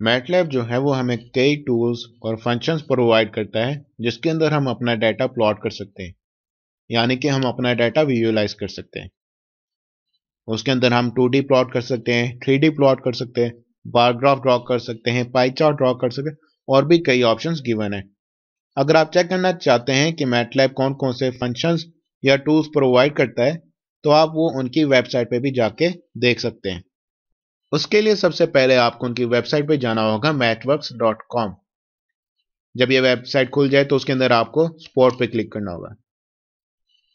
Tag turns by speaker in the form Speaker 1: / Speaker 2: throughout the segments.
Speaker 1: MATLAB जो है वो हमें कई टूल्स और फ़ंक्शंस प्रोवाइड करता है, जिसके अंदर हम अपना डाटा प्लॉट कर सकते हैं। यानी कि हम अपना डाटा विजुअलाइज कर सकते हैं। उसके अंदर हम 2D प्लॉट कर सकते हैं 3D प्लॉट कर सकते हैं बार ग्राफ ड्रॉ कर सकते हैं पाई चार्ट ड्रॉ कर सकते हैं, और भी कई ऑप्शंस गिवन है। अगर आप चेक करना चाहते हैं कि मैटलैब कौन कौन से फ़ंक्शंस या टूल्स प्रोवाइड करता है तो आप वो उनकी वेबसाइट पे भी जाके देख सकते हैं। उसके लिए सबसे पहले आपको उनकी वेबसाइट पे जाना होगा मैथवर्क्स जब ये वेबसाइट खुल जाए तो उसके अंदर आपको स्पोर्ट पे क्लिक करना होगा।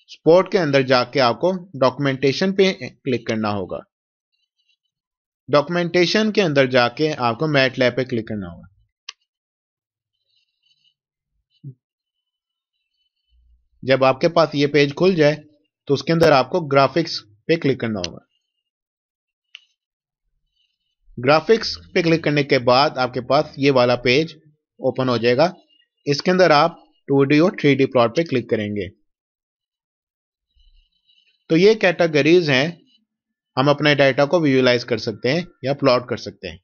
Speaker 1: स्पोर्ट के अंदर जाके आपको डॉक्यूमेंटेशन पे क्लिक करना होगा। डॉक्यूमेंटेशन के अंदर जाके आपको मैट लैब पे क्लिक करना होगा। जब आपके पास ये पेज खुल जाए तो उसके अंदर आपको ग्राफिक्स पे क्लिक करना होगा। ग्राफिक्स पे क्लिक करने के बाद आपके पास ये वाला पेज ओपन हो जाएगा। इसके अंदर आप 2D और 3D प्लॉट पे क्लिक करेंगे। तो ये कैटेगरीज हैं। हम अपने डाटा को विजुलाइज कर सकते हैं या प्लॉट कर सकते हैं।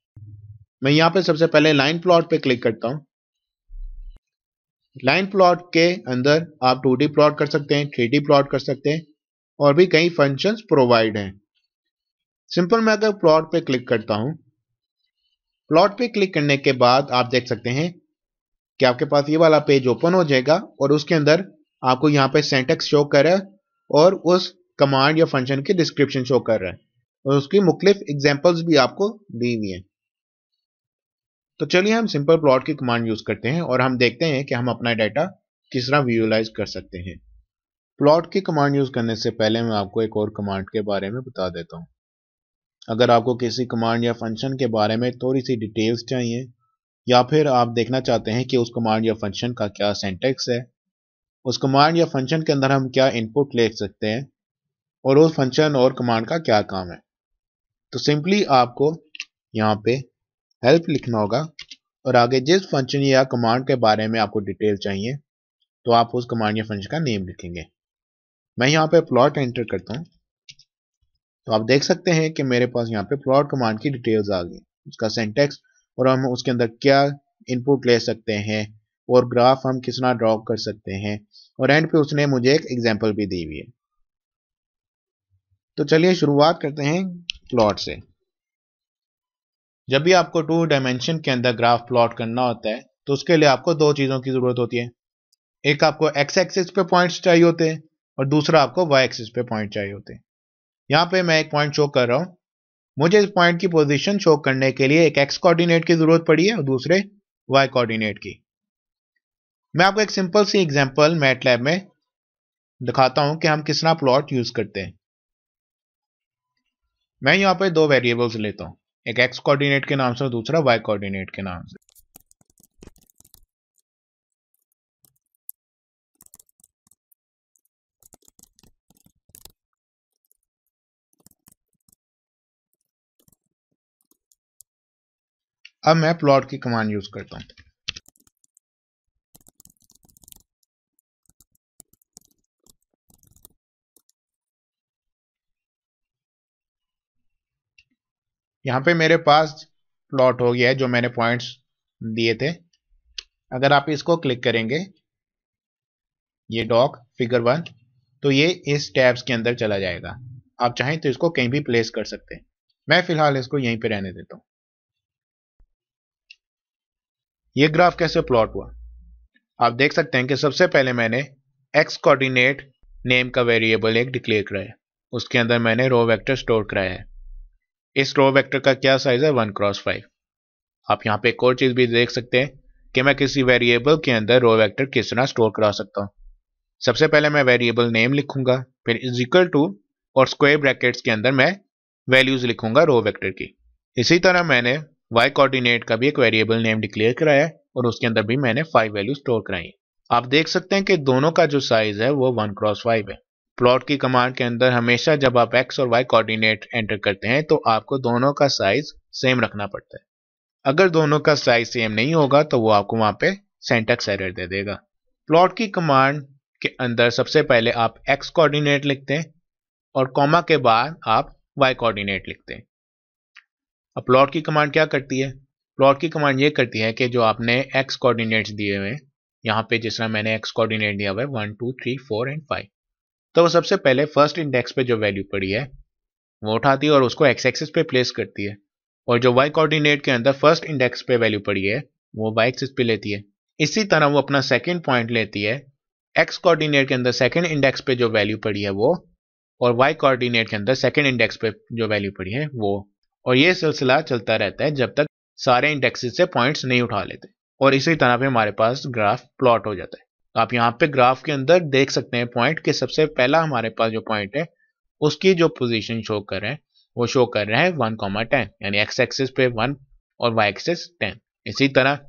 Speaker 1: मैं यहाँ पे सबसे पहले लाइन प्लॉट पे क्लिक करता हूँ। लाइन प्लॉट के अंदर आप 2D प्लॉट कर सकते हैं 3D प्लॉट कर सकते हैं और भी कई फ़ंक्शंस प्रोवाइड हैं। सिंपल मैं अगर प्लॉट पे क्लिक करता हूँ प्लॉट पे क्लिक करने के बाद आप देख सकते हैं कि आपके पास ये वाला पेज ओपन हो जाएगा और उसके अंदर आपको यहाँ पे सेंटेक्स शो कर रहा है और उस कमांड या फ़ंक्शन की डिस्क्रिप्शन शो कर रहा है। और उसकी मुख्तलिफ़ एग्जाम्पल्स भी आपको दी हुई हैं। तो चलिए हम सिंपल प्लॉट की कमांड यूज़ करते हैं और हम देखते हैं कि हम अपना डाटा किस तरह विजुअलाइज कर सकते हैं। प्लॉट की कमांड यूज़ करने से पहले मैं आपको एक और कमांड के बारे में बता देता हूँ। अगर आपको किसी कमांड या फ़ंक्शन के बारे में थोड़ी सी डिटेल्स चाहिए, या फिर आप देखना चाहते हैं कि उस कमांड या फ़ंक्शन का क्या सेंटेक्स है, उस कमांड या फ़ंक्शन के अंदर हम क्या इनपुट ले सकते हैं, और उस फ़ंक्शन और कमांड का क्या काम है। तो सिंपली आपको यहाँ पे हेल्प लिखना होगा, और आगे जिस फ़ंक्शन या कमांड के बारे में आपको डिटेल चाहिए तो आप उस कमांड या फ़ंक्शन का नेम लिखेंगे। मैं यहाँ पे प्लॉट एंटर करता हूँ। तो आप देख सकते हैं कि मेरे पास यहाँ पे प्लॉट कमांड की डिटेल्स आ गई, उसका सेंटेक्स और हम उसके अंदर क्या इनपुट ले सकते हैं, और ग्राफ हम किस तरह ड्रॉ कर सकते हैं, और एंड पे उसने मुझे एक एग्ज़ाम्पल भी दी हुई है। तो चलिए शुरुआत करते हैं प्लॉट से। जब भी आपको टू डायमेंशन के अंदर ग्राफ प्लॉट करना होता है तो उसके लिए आपको दो चीज़ों की ज़रूरत होती है। एक आपको एक्स एक्सिस पे पॉइंट्स चाहिए होते हैं, और दूसरा आपको वाई एक्सिस पे पॉइंट चाहिए होते हैं। यहाँ पे मैं एक पॉइंट शो कर रहा हूँ। मुझे इस पॉइंट की पोजीशन शो करने के लिए एक एक्स कोऑर्डिनेट की ज़रूरत पड़ी है और दूसरे वाई कोऑर्डिनेट की। मैं आपको एक सिंपल सी एग्जांपल मैट लैब में दिखाता हूँ कि हम किस तरह प्लॉट यूज़ करते हैं। मैं यहाँ पे दो वेरिएबल्स लेता हूँ। एक एक्स कोऑर्डिनेट के नाम से और दूसरा वाई कोऑर्डिनेट के नाम से। अब मैं प्लॉट की कमांड यूज़ करता हूँ। यहाँ पे मेरे पास प्लॉट हो गया है, जो मैंने पॉइंट्स दिए थे। अगर आप इसको क्लिक करेंगे, ये डॉक फिगर वन तो ये इस टैब्स के अंदर चला जाएगा। आप चाहें तो इसको कहीं भी प्लेस कर सकते हैं। मैं फ़िलहाल इसको यहीं पे रहने देता हूँ। ये ग्राफ कैसे प्लॉट हुआ? आप देख सकते हैं कि सबसे पहले मैंने एक्स कोऑर्डिनेट नेम का वेरिएबल एक डिक्लेयर कराया उसके अंदर मैंने रो वेक्टर स्टोर कराया है। इस रो वेक्टर का क्या साइज़ है? वन क्रॉस फाइव आप यहाँ पे एक और चीज़ भी देख सकते हैं कि मैं किसी वेरिएबल के अंदर रो वेक्टर किस तरह स्टोर करा सकता हूँ। सबसे पहले मैं वेरिएबल नेम लिखूँगा, फिर इज़ इक्वल टू और स्क्वायर ब्रैकेट्स के अंदर मैं वैल्यूज़ लिखूँगा रो वेक्टर की। इसी तरह मैंने वाई कोऑर्डिनेट का भी एक वेरिएबल नेम डिक्लेयर कराया है और उसके अंदर भी मैंने फाइव वैल्यू स्टोर कराई आप देख सकते हैं कि दोनों का जो साइज़ है वो वन क्रॉस फाइव है। प्लॉट की कमांड के अंदर हमेशा जब आप एक्स और वाई कोऑर्डिनेट एंटर करते हैं तो आपको दोनों का साइज़ सेम रखना पड़ता है। अगर दोनों का साइज़ सेम नहीं होगा तो वो आपको वहाँ पे सेंटेक्स एरर दे देगा। प्लॉट की कमांड के अंदर सबसे पहले आप एक्स कोऑर्डिनेट लिखते हैं और कॉमा के बाद आप वाई कोऑर्डिनेट लिखते हैं। अब प्लॉट की कमांड क्या करती है? प्लॉट की कमांड ये करती है कि जो आपने एक्स कोऑर्डिनेट्स दिए हुए हैं, यहाँ पे जिस तरह मैंने एक्स कोऑर्डिनेट दिया हुआ है one two three four and five तो वो सबसे पहले फ़र्स्ट इंडेक्स पे जो वैल्यू पड़ी है, वो उठाती है और उसको एक्स एक्सिस पे प्लेस करती है। और जो वाई कोऑर्डिनेट के अंदर फ़र्स्ट इंडेक्स पे वैल्यू पड़ी है, वो वाई एक्सिस पे लेती है। इसी तरह वो अपना सेकेंड पॉइंट लेती है एक्स कोऑर्डिनेट के अंदर सेकेंड इंडेक्स पे जो वैल्यू पड़ी है वो, और वाई कोऑर्डिनेट के अंदर सेकेंड इंडेक्स पे जो वैल्यू पड़ी है, वो और ये सिलसिला चलता रहता है जब तक सारे इंडेक्सेस से पॉइंट्स नहीं उठा लेते और इसी तरह पे हमारे पास ग्राफ प्लॉट हो जाता है। आप यहाँ पे ग्राफ के अंदर देख सकते हैं पॉइंट के सबसे पहला हमारे पास जो पॉइंट है, उसकी जो पोजीशन शो कर रहे हैं, वो शो कर रहे हैं वन कॉमा टेन यानी एक्स एक्सिस पे वन और वाई एक्सिस टेन इसी तरह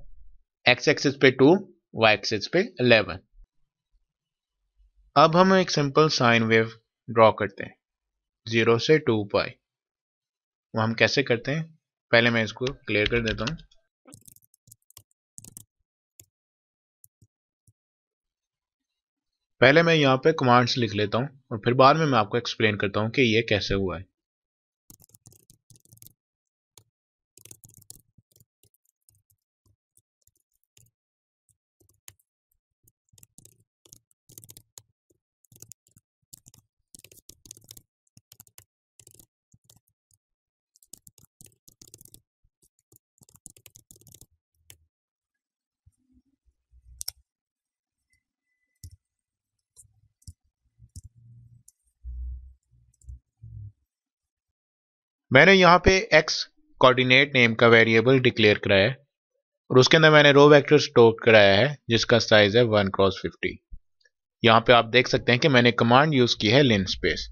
Speaker 1: एक्स एक्सिस पे टू वाई एक्सिस पे इलेवन अब हम एक सिंपल साइन वेव ड्रॉ करते हैं। ज़ीरो से टू पाई वो हम कैसे करते हैं? पहले मैं इसको क्लियर कर देता हूँ। पहले मैं यहाँ पे कमांड्स लिख लेता हूँ और फिर बाद में मैं आपको एक्सप्लेन करता हूँ कि ये कैसे हुआ है। मैंने यहाँ पे x कोऑर्डिनेट नेम का वेरिएबल डिक्लेयर कराया है, और उसके अंदर मैंने रो वेक्टर स्टोर कराया है, जिसका साइज़ है वन क्रॉस फिफ्टी यहाँ पे आप देख सकते हैं कि मैंने कमांड यूज़ की है लिन स्पेस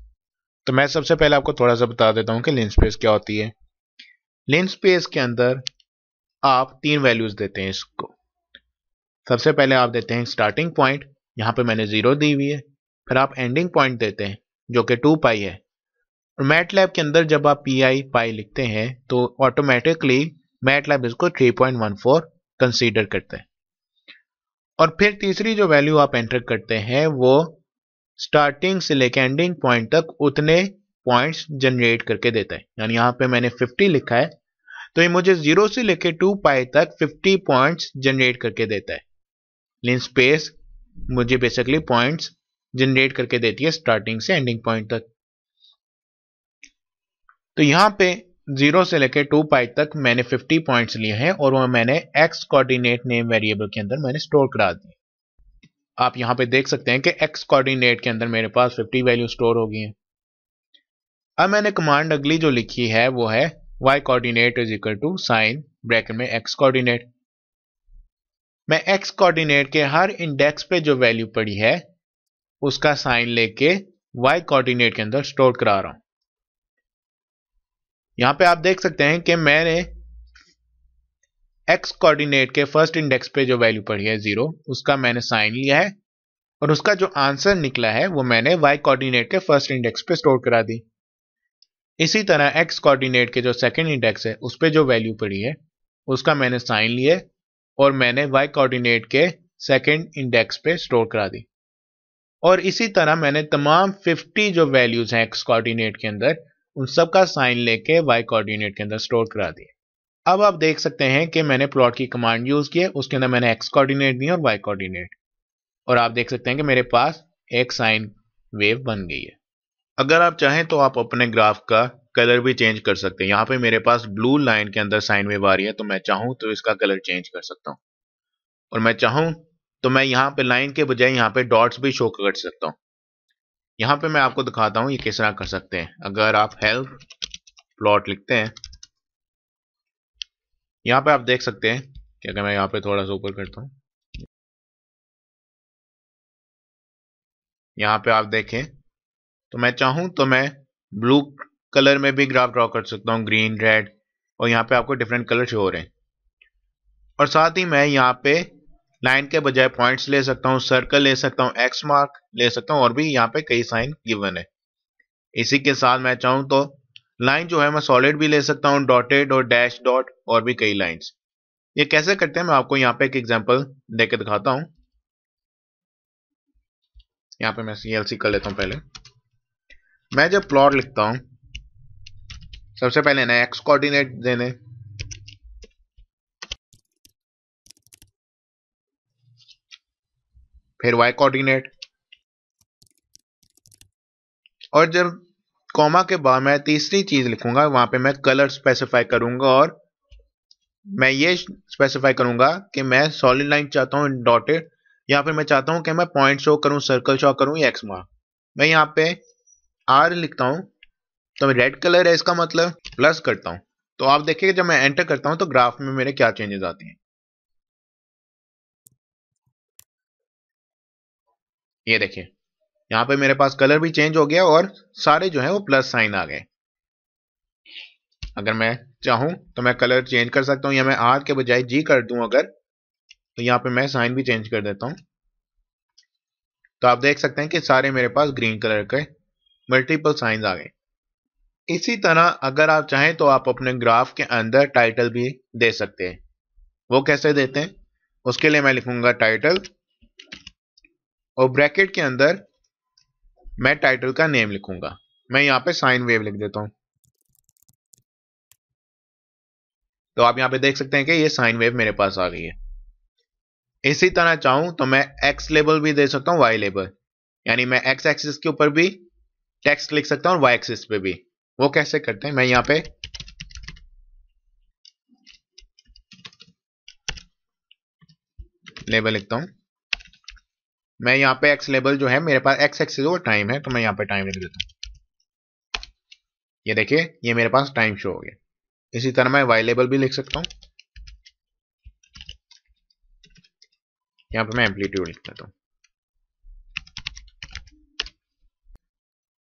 Speaker 1: तो मैं सबसे पहले आपको थोड़ा सा बता देता हूँ कि लिन स्पेस क्या होती है. लिन स्पेस के अंदर आप तीन वैल्यूज़ देते हैं इसको. सबसे पहले आप देते हैं स्टार्टिंग पॉइंट यहाँ पे मैंने ज़ीरो दी हुई है. फिर आप एंडिंग पॉइंट देते हैं, जो कि टू पाई है. और मैट लैब के अंदर जब आप पी आई पाई लिखते हैं तो ऑटोमेटिकली मैट लैब इसको 3.14 कंसीडर करते हैं। और फिर तीसरी जो वैल्यू आप एंटर करते हैं, वो स्टार्टिंग से लेकर एंडिंग पॉइंट तक उतने पॉइंट्स जनरेट करके देता है। यानी यहाँ पे मैंने 50 लिखा है तो ये मुझे ज़ीरो से लेकर टू पाई तक 50 पॉइंट्स जनरेट करके देता है। लिन स्पेस मुझे बेसिकली पॉइंट्स जनरेट करके देती है स्टार्टिंग से एंडिंग पॉइंट तक। तो यहाँ पे ज़ीरो से लेकर टू पाई तक मैंने 50 पॉइंट्स लिए हैं और वह मैंने एक्स कोऑर्डिनेट नेम वेरिएबल के अंदर मैंने स्टोर करा दिए आप यहाँ पे देख सकते हैं कि एक्स कोऑर्डिनेट के अंदर मेरे पास 50 वैल्यू स्टोर हो गई है। अब मैंने कमांड अगली जो लिखी है वो है y coordinate is equal to sine bracket में x कोऑर्डिनेट मैं x कोऑर्डिनेट के हर इंडेक्स पे जो वैल्यू पड़ी है, उसका साइन लेके y कोऑर्डिनेट के अंदर स्टोर करा रहा हूँ। यहाँ पे आप देख सकते हैं कि मैंने एक्स कोऑर्डिनेट के फ़र्स्ट इंडेक्स पे जो वैल्यू पड़ी है ज़ीरो उसका मैंने साइन लिया है और उसका जो आंसर निकला है, वो मैंने वाई कोऑर्डिनेट के फ़र्स्ट इंडेक्स पे स्टोर करा दी। इसी तरह एक्स कोऑर्डिनेट के जो सेकंड इंडेक्स है, उस पर जो वैल्यू पड़ी है, उसका मैंने साइन लिया और मैंने वाई कोऑर्डिनेट के सेकंड इंडेक्स पे स्टोर करा दी। और इसी तरह मैंने तमाम 50 जो वैल्यूज़ हैं एक्स कोऑर्डिनेट के अंदर उन सब का साइन लेके वाई कोऑर्डिनेट के अंदर स्टोर करा दिया अब आप देख सकते हैं कि मैंने प्लॉट की कमांड यूज़ की है, उसके अंदर मैंने एक्स कोऑर्डिनेट दिया और वाई कोऑर्डिनेट और आप देख सकते हैं कि मेरे पास एक साइन वेव बन गई है। अगर आप चाहें तो आप अपने ग्राफ का कलर भी चेंज कर सकते हैं। यहाँ पे मेरे पास ब्लू लाइन के अंदर साइन वेव आ रही है तो मैं चाहूँ तो इसका कलर चेंज कर सकता हूँ। और मैं चाहूँ तो मैं यहाँ पे लाइन के बजाय यहाँ पे डॉट्स भी शो कर सकता हूँ। यहाँ पे मैं आपको दिखाता हूँ ये किस तरह कर सकते हैं। अगर आप हेल्प प्लॉट लिखते हैं, यहाँ पे आप देख सकते हैं कि अगर मैं यहाँ पे थोड़ा सा ऊपर करता हूँ, यहाँ पे आप देखें तो मैं चाहूँ तो मैं ब्लू कलर में भी ग्राफ ड्रॉ कर सकता हूँ ग्रीन रेड और यहाँ पे आपको डिफरेंट कलर शो हो रहे हैं। और साथ ही मैं यहाँ पे लाइन के बजाय पॉइंट्स ले सकता हूँ, सर्कल ले सकता हूँ एक्स मार्क ले सकता हूँ, और भी यहाँ पे कई साइन गिवन है। इसी के साथ मैं चाहूँ तो लाइन जो है मैं सॉलिड भी ले सकता हूँ डॉटेड और डैश डॉट और भी कई लाइंस ये कैसे करते हैं? मैं आपको यहाँ पे एक एग्जांपल देके दिखाता हूँ। यहाँ पे मैं सी कर लेता हूँ पहले। मैं जब प्लॉट लिखता हूँ, सबसे पहले ना एक्स कोऑर्डिनेट देने फिर वाई कोऑर्डिनेट और जब कॉमा के बाद मैं तीसरी चीज़ लिखूँगा, वहाँ पे मैं कलर स्पेसिफाई करूँगा और मैं ये स्पेसिफाई करूँगा कि मैं सॉलिड लाइन चाहता हूँ डॉटेड या फिर मैं चाहता हूँ कि मैं पॉइंट शो करूँ सर्कल शो करूँ, या एक्स मार्क मैं यहाँ पे आर लिखता हूँ तो रेड कलर है इसका मतलब प्लस करता हूँ। तो आप देखिए जब मैं एंटर करता हूँ तो ग्राफ में मेरे क्या चेंजेस आते हैं। ये देखिए, यहाँ पे मेरे पास कलर भी चेंज हो गया और सारे जो है वो प्लस साइन आ गए। अगर मैं चाहूँ तो मैं कलर चेंज कर सकता हूँ या मैं आर के बजाय जी कर दूँ अगर तो यहाँ पे मैं साइन भी चेंज कर देता हूँ। तो आप देख सकते हैं कि सारे मेरे पास ग्रीन कलर के मल्टीपल साइन आ गए। इसी तरह अगर आप चाहें तो आप अपने ग्राफ के अंदर टाइटल भी दे सकते हैं। वो कैसे देते हैं? उसके लिए मैं लिखूँगा टाइटल और ब्रैकेट के अंदर मैं टाइटल का नेम लिखूँगा। मैं यहाँ पे साइन वेव लिख देता हूँ। तो आप यहाँ पे देख सकते हैं कि ये साइन वेव मेरे पास आ गई है। इसी तरह चाहूँ तो मैं एक्स लेबल भी दे सकता हूँ वाई लेबल यानी मैं एक्स एक्सिस के ऊपर भी टेक्स्ट लिख सकता हूँ वाई एक्सिस पे भी। वो कैसे करते हैं? मैं यहाँ पे लेबल लिखता हूँ। मैं यहाँ पे एक्स लेबल जो है, मेरे पास एक्स एक्सिस वो टाइम है तो मैं यहाँ पे टाइम लिख देता हूँ। ये देखिए, ये मेरे पास टाइम शो हो गया। इसी तरह मैं वाई लेबल भी लिख सकता हूँ। यहाँ पर मैं एम्पलीट्यूड लिख देता हूँ।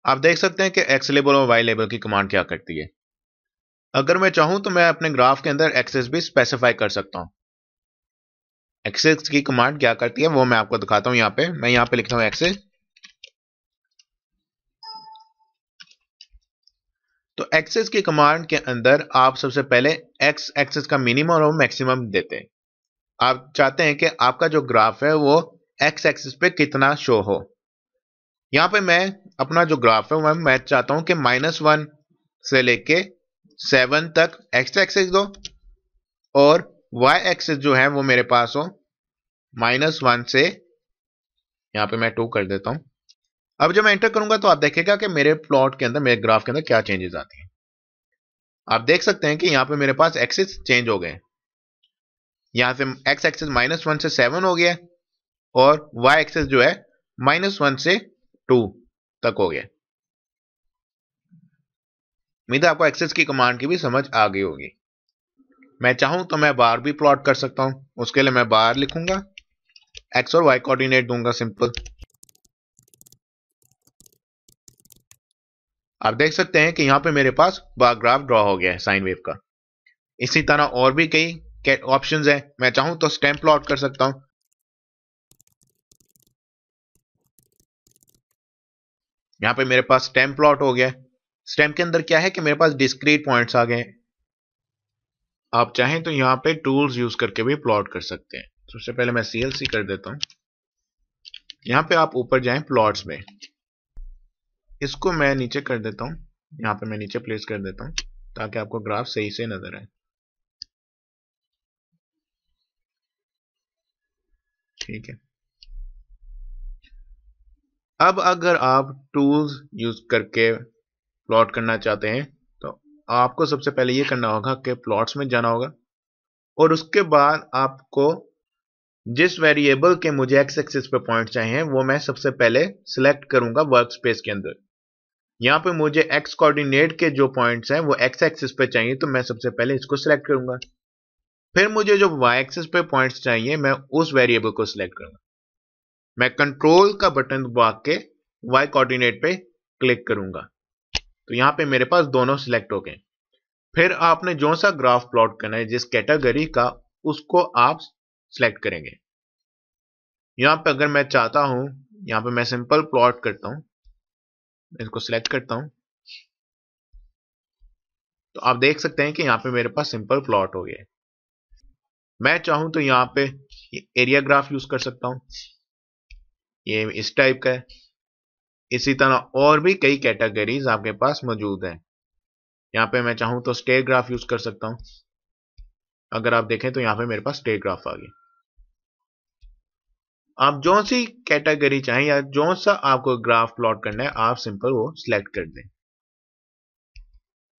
Speaker 1: आप देख सकते हैं कि एक्स लेबल और वाई लेबल की कमांड क्या करती है। अगर मैं चाहूँ तो मैं अपने ग्राफ के अंदर एक्सेस भी स्पेसिफाई कर सकता हूँ। एक्सेस की कमांड क्या करती है, वो मैं आपको दिखाता हूँ यहाँ पे। मैं यहाँ पे लिखता हूँ एक्सेस तो एक्सेस की कमांड के अंदर आप सबसे पहले एक्स एक्सेस का मिनिमम और मैक्सिमम देते हैं। आप चाहते हैं कि आपका जो ग्राफ है वो एक्स एक्सिस पे कितना शो हो। यहाँ पे मैं अपना जो ग्राफ है वो मैं चाहता हूँ कि माइनस वन से लेके सेवन तक एक्स एक्सिस दो और वाई एक्सेस जो है वो मेरे पास हो माइनस वन से, यहाँ पे मैं टू कर देता हूँ। अब जब मैं एंटर करूँगा तो आप देखेगा कि मेरे प्लॉट के अंदर, मेरे ग्राफ के अंदर क्या चेंजेस आती हैं। आप देख सकते हैं कि यहाँ पे मेरे पास एक्सेस चेंज हो गए यहाँ से एक्स एक्सिस माइनस वन से सेवन हो गया और वाई एक्सेस जो है माइनस वन से टू तक हो गया उम्मीद आपको एक्सेस की कमांड की भी समझ आ गई होगी। मैं चाहूँ तो मैं बार भी प्लॉट कर सकता हूँ। उसके लिए मैं बार लिखूँगा। एक्स और वाई कोऑर्डिनेट दूँगा सिंपल आप देख सकते हैं कि यहाँ पे मेरे पास बार ग्राफ ड्रॉ हो गया है साइन वेव का। इसी तरह और भी कई ऑप्शंस हैं। मैं चाहूँ तो स्टेम प्लॉट कर सकता हूँ। यहाँ पे मेरे पास स्टेम प्लॉट हो गया स्टेम के अंदर क्या है कि मेरे पास डिस्क्रीट पॉइंट्स आ गए आप चाहें तो यहाँ पे टूल्स यूज़ करके भी प्लॉट कर सकते हैं। सबसे पहले मैं सीएलसी कर देता हूँ। यहाँ पे आप ऊपर जाएँ प्लॉट्स में। इसको मैं नीचे कर देता हूँ। यहाँ पे मैं नीचे प्लेस कर देता हूँ, ताकि आपको ग्राफ सही से नज़र आए। ठीक है। अब अगर आप टूल्स यूज़ करके प्लॉट करना चाहते हैं आपको सबसे पहले ये करना होगा कि प्लॉट्स में जाना होगा और उसके बाद आपको जिस वेरिएबल के मुझे एक्स एक्सिस पे पॉइंट चाहिए, वो मैं सबसे पहले सिलेक्ट करूँगा वर्क स्पेस के अंदर। यहाँ पे मुझे एक्स कोऑर्डिनेट के जो पॉइंट्स हैं, वो एक्स एक्सिस पे चाहिए तो मैं सबसे पहले इसको सिलेक्ट करूँगा। फिर मुझे जो वाई एक्सिस पे पॉइंट्स चाहिए, मैं उस वेरिएबल को सिलेक्ट करूँगा। मैं कंट्रोल का बटन दबा के वाई कोऑर्डिनेट पे क्लिक करूँगा। तो यहाँ पे मेरे पास दोनों सिलेक्ट हो गए। फिर आपने जो सा ग्राफ प्लॉट करना है, जिस कैटेगरी का, उसको आप सिलेक्ट करेंगे। यहाँ पे अगर मैं चाहता हूँ, यहाँ पे मैं सिंपल प्लॉट करता हूँ। इसको सिलेक्ट करता हूँ। तो आप देख सकते हैं कि यहाँ पे मेरे पास सिंपल प्लॉट हो गया मैं चाहूँ तो यहाँ पे एरिया ग्राफ यूज़ कर सकता हूँ। ये इस टाइप का है। इसी तरह और भी कई कैटेगरीज आपके पास मौजूद है। यहाँ पे मैं चाहूँ तो स्टेट ग्राफ यूज़ कर सकता हूँ। अगर आप देखें तो यहाँ पे मेरे पास स्टेट ग्राफ आ गया। आप जो सी कैटेगरी चाहें या जो सा आपको ग्राफ प्लॉट करना है, आप सिंपल वो सिलेक्ट कर दें।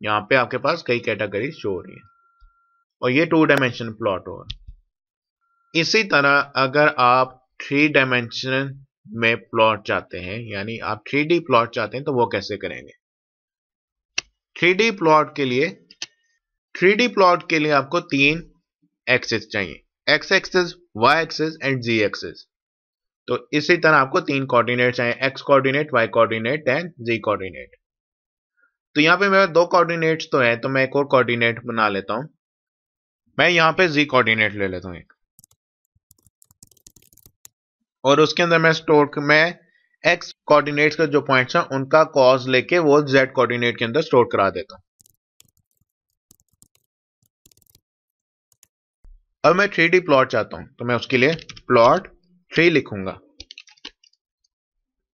Speaker 1: यहाँ पे आपके पास कई कैटेगरी शो हो रही है। और ये टू डायमेंशन प्लॉट होगा इसी तरह अगर आप थ्री डायमेंशन में प्लॉट चाहते हैं, यानी आप थ्री प्लॉट चाहते हैं तो वो कैसे करेंगे? थ्री प्लॉट के लिए थ्री प्लॉट के लिए आपको तीन एक्सेस चाहिए। X axes Y axes and Z axes तो इसी तरह आपको तीन कोऑर्डिनेट चाहिए X coordinate Y coordinate and Z coordinate तो यहाँ पे मेरे दो कोऑर्डिनेट्स तो है तो मैं एक और कोऑर्डिनेट बना लेता हूँ। मैं यहाँ पे जी कोऑर्डिनेट ले लेता हूँ एक। और उसके अंदर मैं स्टोर मैं एक्स कोऑर्डिनेट्स का जो पॉइंट्स हैं, उनका कॉज लेके वो जेड कोऑर्डिनेट के अंदर स्टोर करा देता हूँ। अब मैं थ्री प्लॉट चाहता हूँ तो मैं उसके लिए प्लॉट थ्री लिखूँगा।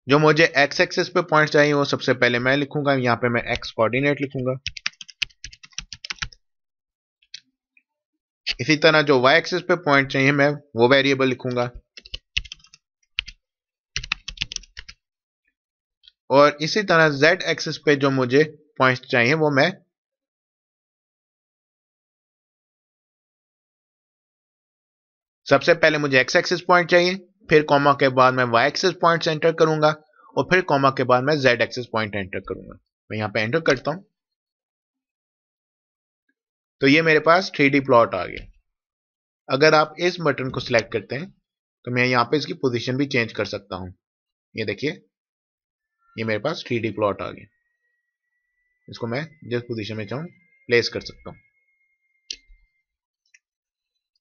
Speaker 1: जो मुझे एक्स एक्सिस पे पॉइंट चाहिए, वो सबसे पहले मैं लिखूँगा, यहाँ पे मैं एक्स कोऑर्डिनेट लिखूँगा। इसी तरह जो वाई एक्सिस पे पॉइंट चाहिए, मैं वो वेरिएबल लिखूँगा। और इसी तरह z एक्सिस पे जो मुझे पॉइंट चाहिए, वो मैं सबसे पहले मुझे x एक्सिस पॉइंट चाहिए, फिर कॉमा के बाद मैं y एक्सिस पॉइंट एंटर करूँगा, और फिर कॉमा के बाद मैं z एक्सिस पॉइंट एंटर करूँगा। मैं यहाँ पे एंटर करता हूँ। तो ये मेरे पास थ्री प्लॉट आ गया। अगर आप इस बटन को सिलेक्ट करते हैं तो मैं यहाँ पे इसकी पोजीशन भी चेंज कर सकता हूँ। ये देखिए। ये मेरे पास थ्री डी प्लॉट आ गया इसको मैं जिस पोजीशन में चाहूँ प्लेस कर सकता हूँ।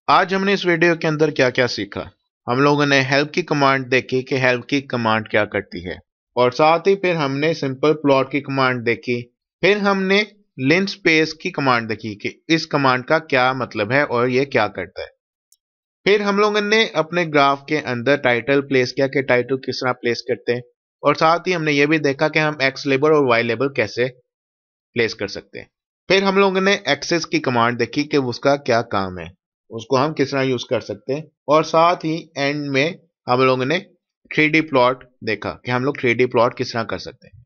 Speaker 1: आज हमने इस वीडियो के अंदर क्या क्या सीखा? हम लोगों ने हेल्प की कमांड देखी कि हेल्प की कमांड क्या करती है। और साथ ही फिर हमने सिंपल प्लॉट की कमांड देखी। फिर हमने लिन स्पेस की कमांड देखी कि इस कमांड का क्या मतलब है और ये क्या करता है। फिर हम लोगों ने अपने ग्राफ के अंदर टाइटल प्लेस किया कि टाइटल किस तरह प्लेस करते हैं। और साथ ही हमने ये भी देखा कि हम एक्स लेबल और वाई लेबल कैसे प्लेस कर सकते हैं। फिर हम लोगों ने एक्सेस की कमांड देखी कि उसका क्या काम है। उसको हम किस तरह यूज़ कर सकते हैं। और साथ ही एंड में हम लोगों ने थ्री प्लॉट देखा कि हम लोग थ्री प्लॉट किस तरह कर सकते हैं।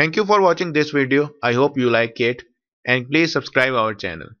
Speaker 1: Thank you for watching this video I hope you like it and please subscribe our channel